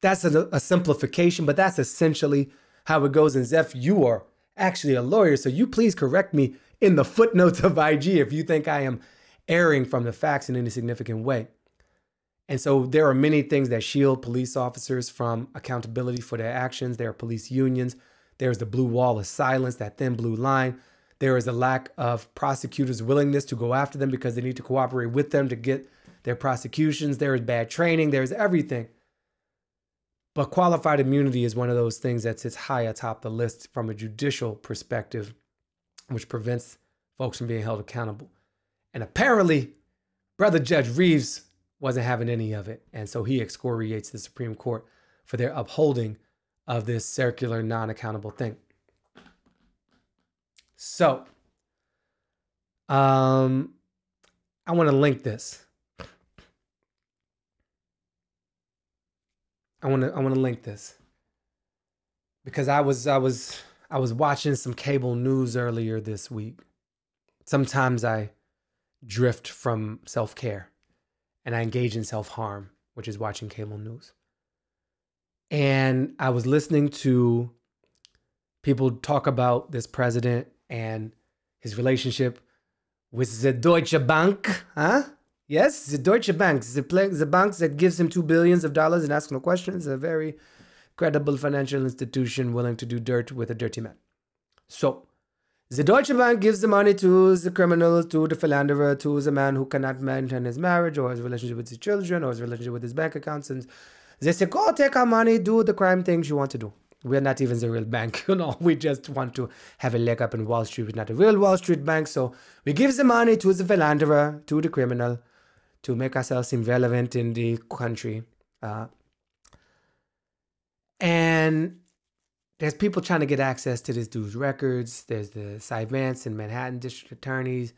That's a, a simplification, but that's essentially how it goes. And Zeph, you are actually a lawyer, so you please correct me in the footnotes of IG if you think I am erring from the facts in any significant way. And so there are many things that shield police officers from accountability for their actions. There are police unions. There's the blue wall of silence, that thin blue line. There is a lack of prosecutors' willingness to go after them because they need to cooperate with them to get their prosecutions. There is bad training. There's everything. But qualified immunity is one of those things that sits high atop the list from a judicial perspective which prevents folks from being held accountable. And apparently, Brother Judge Reeves wasn't having any of it. And so he excoriates the Supreme Court for their upholding of this circular, non accountable thing. So, um, I want to link this. I want to I want to link this because I was I was I was watching some cable news earlier this week. Sometimes I drift from self care and I engage in self harm, which is watching cable news. And I was listening to people talk about this president and his relationship with the Deutsche Bank, huh? Yes, the Deutsche Bank, the, the bank that gives him two billions of dollars and asks no questions, a very credible financial institution willing to do dirt with a dirty man. So, the Deutsche Bank gives the money to the criminal, to the philanderer, to the man who cannot maintain his marriage or his relationship with his children or his relationship with his bank accounts. And they say, go take our money, do the crime things you want to do. We're not even the real bank, you know. We just want to have a leg up in Wall Street. We're not a real Wall Street bank. So we give the money to the philanderer, to the criminal, to make ourselves seem relevant in the country. Uh, and there's people trying to get access to this dude's records. There's the Cy Vance and Manhattan District Attorneys.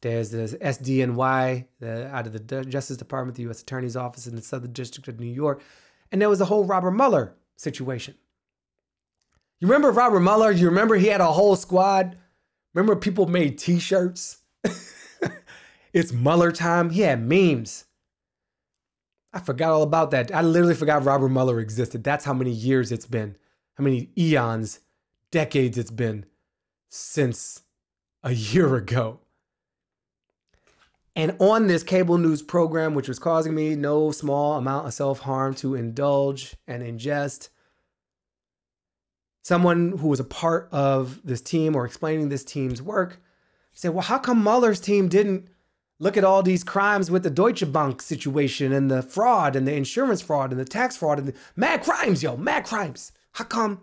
There's the SDNY the, out of the Justice Department, the U.S. Attorney's Office in the Southern District of New York. And there was the whole Robert Mueller situation. You remember Robert Mueller? You remember he had a whole squad? Remember people made t shirts? it's Mueller time. He had memes. I forgot all about that. I literally forgot Robert Mueller existed. That's how many years it's been, how many eons, decades it's been since a year ago. And on this cable news program, which was causing me no small amount of self harm to indulge and ingest, someone who was a part of this team or explaining this team's work said, Well, how come Mueller's team didn't look at all these crimes with the Deutsche Bank situation and the fraud and the insurance fraud and the tax fraud and the mad crimes, yo, mad crimes? How come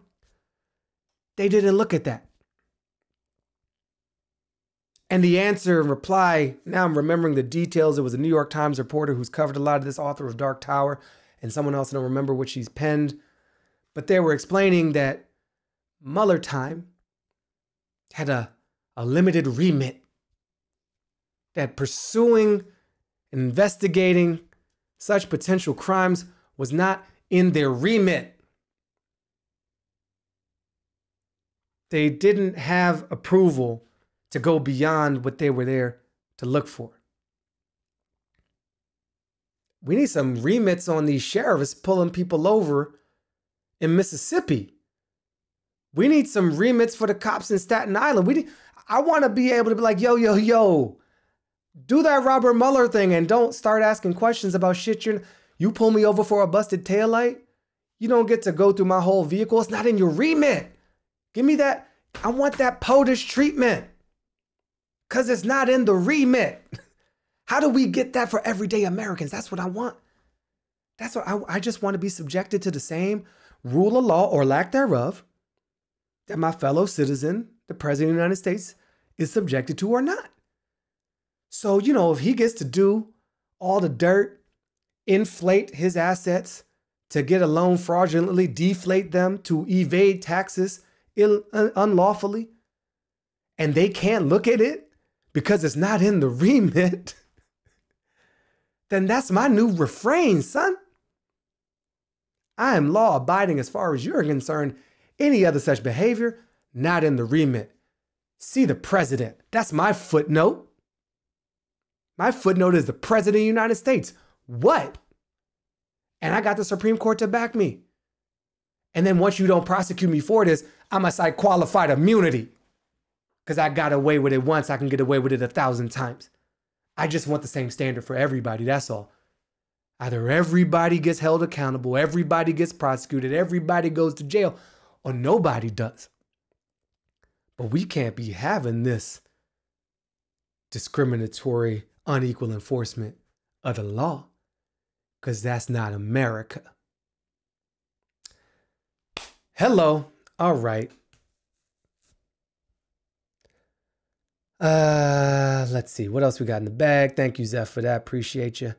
they didn't look at that? And the answer and reply, now I'm remembering the details. It was a New York Times reporter who's covered a lot of this, author of Dark Tower, and someone else, I don't remember what she's penned. But they were explaining that Mueller time had a, a limited remit, that pursuing investigating such potential crimes was not in their remit. They didn't have approval to go beyond what they were there to look for. We need some remits on these sheriffs pulling people over in Mississippi. We need some remits for the cops in Staten Island. We need, I want to be able to be like, yo, yo, yo, do that Robert Mueller thing and don't start asking questions about shit. You you pull me over for a busted taillight. You don't get to go through my whole vehicle. It's not in your remit. Give me that. I want that POTUS treatment because it's not in the remit. How do we get that for everyday Americans? That's what I want. That's what I, I just want to be subjected to the same rule of law or lack thereof that my fellow citizen, the President of the United States, is subjected to or not. So, you know, if he gets to do all the dirt, inflate his assets to get a loan fraudulently, deflate them to evade taxes Ill, unlawfully, and they can't look at it because it's not in the remit, then that's my new refrain, son. I am law abiding as far as you're concerned. Any other such behavior, not in the remit. See the president. That's my footnote. My footnote is the president of the United States. What? And I got the Supreme Court to back me. And then once you don't prosecute me for this, I'm a cite qualified immunity because I got away with it once, I can get away with it a thousand times. I just want the same standard for everybody. That's all. Either everybody gets held accountable, everybody gets prosecuted, everybody goes to jail, or nobody does. But we can't be having this discriminatory, unequal enforcement of the law because that's not America. Hello. All right. Uh, let's see. What else we got in the bag? Thank you, Zeph, for that. Appreciate you.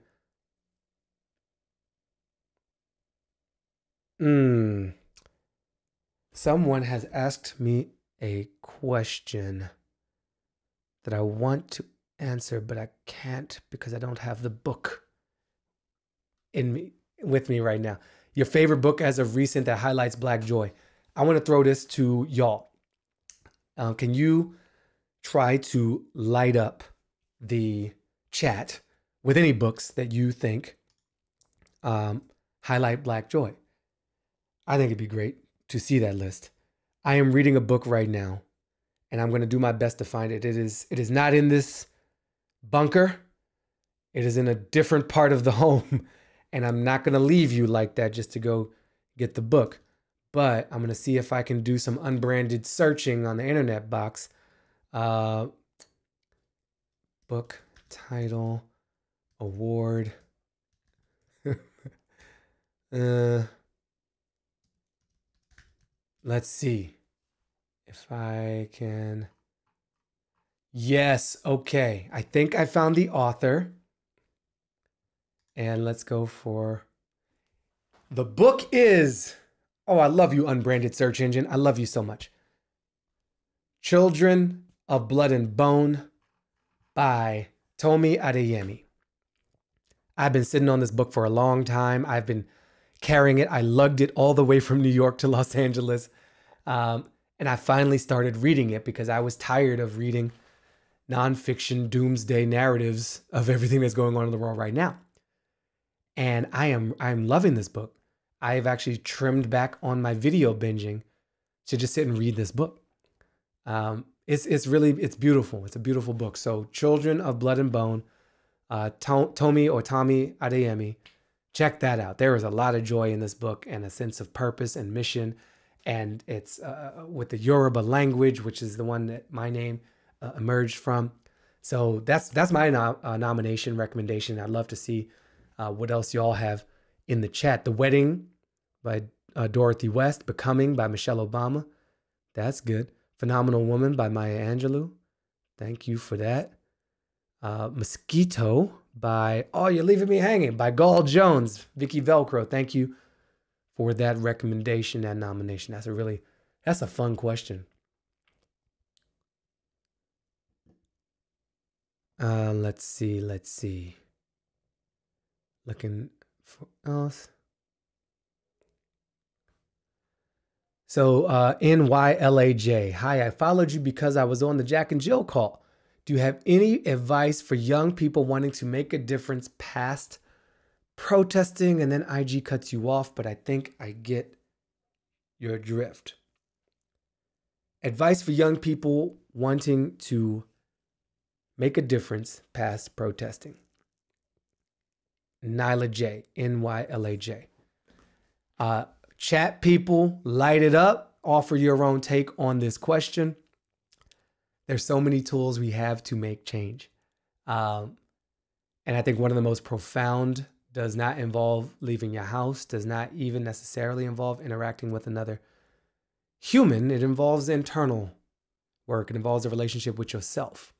Hmm. Someone has asked me a question that I want to answer, but I can't because I don't have the book in me with me right now. Your favorite book as of recent that highlights Black joy. I want to throw this to y'all. Um, can you try to light up the chat with any books that you think um, highlight Black joy. I think it'd be great to see that list. I am reading a book right now, and I'm going to do my best to find it. It is it is not in this bunker. It is in a different part of the home, and I'm not going to leave you like that just to go get the book. But I'm going to see if I can do some unbranded searching on the internet box uh, book title, award. uh, let's see if I can. Yes, okay. I think I found the author. And let's go for the book is. Oh, I love you, unbranded search engine. I love you so much. Children of Blood and Bone by Tomi Adeyemi. I've been sitting on this book for a long time. I've been carrying it. I lugged it all the way from New York to Los Angeles. Um, and I finally started reading it because I was tired of reading nonfiction doomsday narratives of everything that's going on in the world right now. And I am I'm loving this book. I have actually trimmed back on my video binging to just sit and read this book. Um, it's it's really it's beautiful. It's a beautiful book. So, Children of Blood and Bone, uh, Tomi or Tommy Adeyemi, check that out. There is a lot of joy in this book and a sense of purpose and mission. And it's uh, with the Yoruba language, which is the one that my name uh, emerged from. So that's that's my no- uh, nomination recommendation. I'd love to see uh, what else y'all have in the chat. The Wedding by uh, Dorothy West, Becoming by Michelle Obama. That's good. Phenomenal Woman by Maya Angelou. Thank you for that. Uh, Mosquito by Oh, You're Leaving Me Hanging by Gayl Jones. Vicky Velcro. Thank you for that recommendation that nomination. That's a really that's a fun question. Uh, let's see, let's see. Looking for else. So uh, NYLAJ, hi, I followed you because I was on the Jack and Jill call. Do you have any advice for young people wanting to make a difference past protesting? And then IG cuts you off, but I think I get your drift. Advice for young people wanting to make a difference past protesting. Nyla J, N Y L A J. Uh, Chat people, light it up, offer your own take on this question. There's so many tools we have to make change. Um, and I think one of the most profound does not involve leaving your house, does not even necessarily involve interacting with another human. It involves internal work, it involves a relationship with yourself.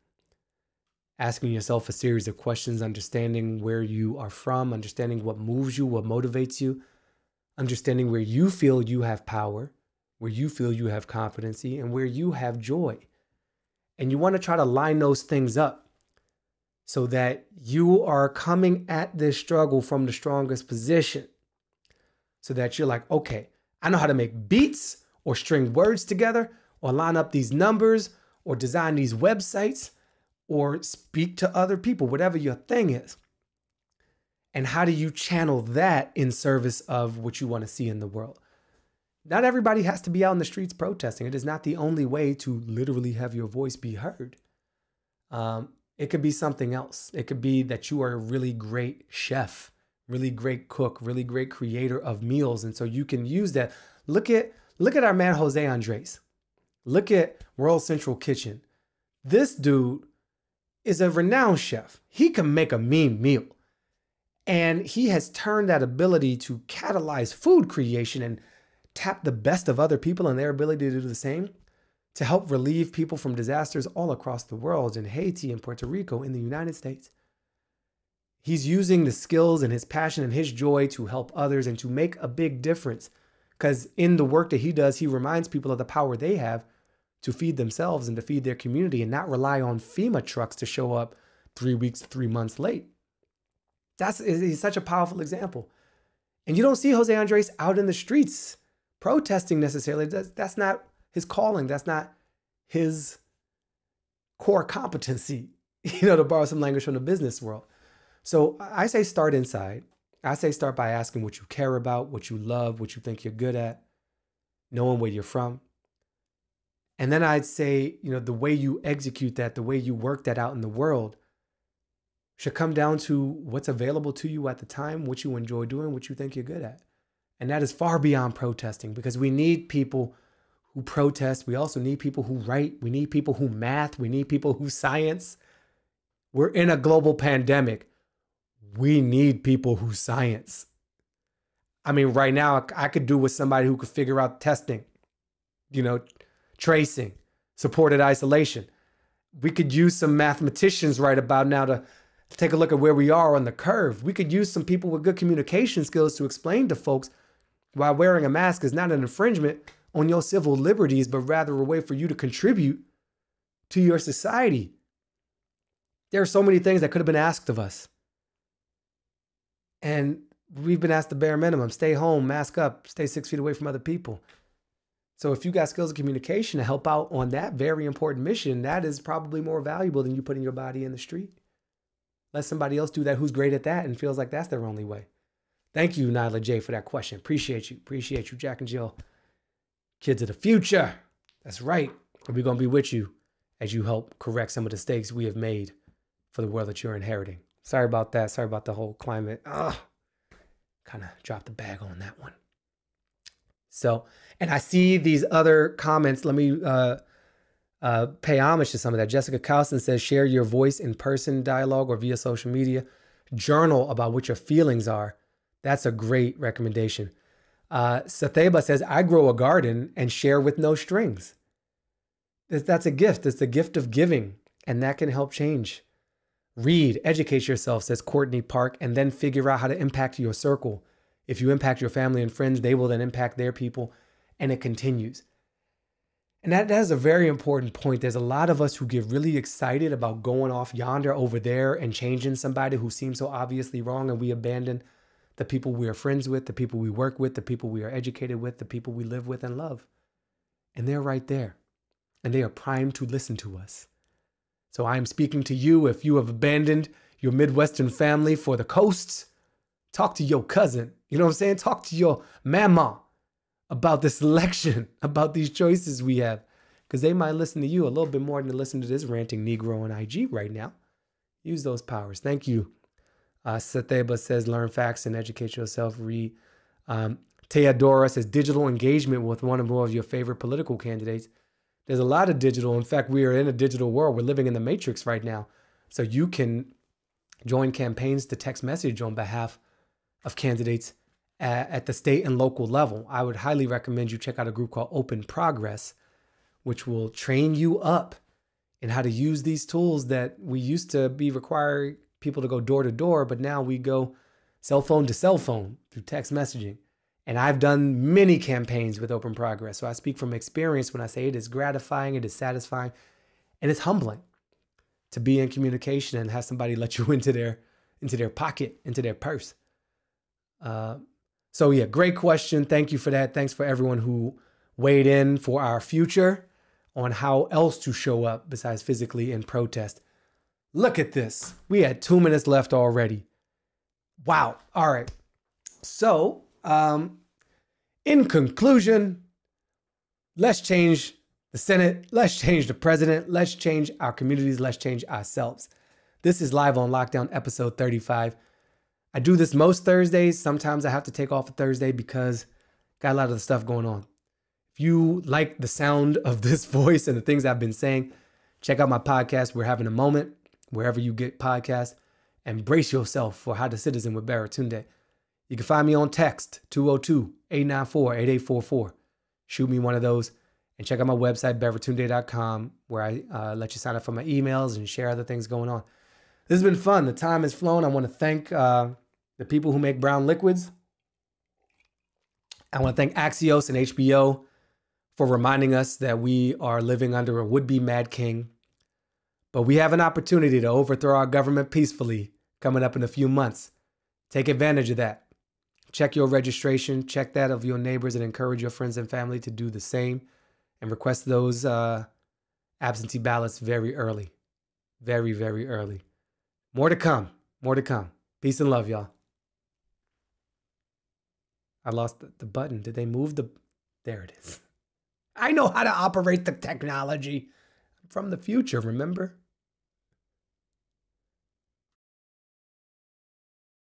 Asking yourself a series of questions, understanding where you are from, understanding what moves you, what motivates you, understanding where you feel you have power, where you feel you have competency, and where you have joy. And you want to try to line those things up so that you are coming at this struggle from the strongest position. So that you're like, okay, I know how to make beats or string words together or line up these numbers or design these websites or speak to other people, whatever your thing is. And how do you channel that in service of what you want to see in the world? Not everybody has to be out in the streets protesting. It is not the only way to literally have your voice be heard. Um, it could be something else. It could be that you are a really great chef, really great cook, really great creator of meals, and so you can use that. Look at look at our man Jose Andres. Look at World Central Kitchen. This dude is a renowned chef. He can make a mean meal. And he has turned that ability to catalyze food creation and tap the best of other people and their ability to do the same to help relieve people from disasters all across the world in Haiti and Puerto Rico in the United States. He's using the skills and his passion and his joy to help others and to make a big difference. Because in the work that he does, he reminds people of the power they have to feed themselves and to feed their community and not rely on FEMA trucks to show up three weeks, three months late. That's he's such a powerful example. And you don't see Jose Andres out in the streets protesting necessarily. That's, that's not his calling. That's not his core competency, you know, to borrow some language from the business world. So I say start inside. I say start by asking what you care about, what you love, what you think you're good at, knowing where you're from. And then I'd say, you know, the way you execute that, the way you work that out in the world should come down to what's available to you at the time, what you enjoy doing, what you think you're good at. And that is far beyond protesting because we need people who protest. We also need people who write. We need people who math. We need people who science. We're in a global pandemic. We need people who science. I mean, right now, I could do with somebody who could figure out testing, you know, tracing, supported isolation. We could use some mathematicians right about now to take a look at where we are on the curve. We could use some people with good communication skills to explain to folks why wearing a mask is not an infringement on your civil liberties, but rather a way for you to contribute to your society. There are so many things that could have been asked of us. And we've been asked the bare minimum stay home, mask up, stay six feet away from other people. So if you got skills of communication to help out on that very important mission, that is probably more valuable than you putting your body in the street. Let somebody else do that who's great at that and feels like that's their only way. Thank you, Nyla J, for that question. Appreciate you. Appreciate you, Jack and Jill. Kids of the future. That's right. We're going to be with you as you help correct some of the mistakes we have made for the world that you're inheriting. Sorry about that. Sorry about the whole climate. Ugh. Kind of dropped the bag on that one. So, and I see these other comments. Let me uh, uh, pay homage to some of that. Jessica Carlson says, share your voice in person dialogue or via social media. Journal about what your feelings are. That's a great recommendation. Uh, Satheba says, I grow a garden and share with no strings. That's a gift. It's the gift of giving, and that can help change. Read, educate yourself, says Courtney Park, and then figure out how to impact your circle. If you impact your family and friends, they will then impact their people, and it continues. And that, that is a very important point. There's a lot of us who get really excited about going off yonder over there and changing somebody who seems so obviously wrong, and we abandon the people we are friends with, the people we work with, the people we are educated with, the people we live with and love. And they're right there. And they are primed to listen to us. So I am speaking to you if you have abandoned your Midwestern family for the coasts. Talk to your cousin. You know what I'm saying? Talk to your mama about this election, about these choices we have. Because they might listen to you a little bit more than listen to this ranting Negro on IG right now. Use those powers. Thank you uh, Sateba says, learn facts and educate yourself. Read. Um, Teodora says, digital engagement with one or more of your favorite political candidates. There's a lot of digital. In fact, we are in a digital world. We're living in the matrix right now. So you can join campaigns to text message on behalf of candidates at, at the state and local level. I would highly recommend you check out a group called Open Progress, which will train you up in how to use these tools that we used to be required people to go door to door, but now we go cell phone to cell phone through text messaging. And I've done many campaigns with Open Progress. So I speak from experience when I say it is gratifying, it is satisfying, and it's humbling to be in communication and have somebody let you into their into their pocket, into their purse. Uh, so yeah, great question. Thank you for that. Thanks for everyone who weighed in for our future on how else to show up besides physically in protest. Look at this. We had two minutes left already. Wow. All right. So, um, in conclusion, let's change the Senate. Let's change the president. Let's change our communities. Let's change ourselves. This is live on lockdown episode 35. I do this most Thursdays. Sometimes I have to take off a Thursday because got a lot of the stuff going on. If you like the sound of this voice and the things I've been saying, check out my podcast. We're having a moment wherever you get podcasts, and brace yourself for How to Citizen with Baratunde. You can find me on text 202 894 8844. Shoot me one of those and check out my website, baratunde.com, where I uh, let you sign up for my emails and share other things going on. This has been fun. The time has flown. I want to thank uh, the people who make brown liquids. I want to thank Axios and HBO for reminding us that we are living under a would be mad king but we have an opportunity to overthrow our government peacefully coming up in a few months. Take advantage of that. Check your registration, check that of your neighbors, and encourage your friends and family to do the same. And request those uh, absentee ballots very early. Very, very early. More to come. More to come. Peace and love, y'all. I lost the, button. Did they move the. There it is. I know how to operate the technology. I'm from the future, remember?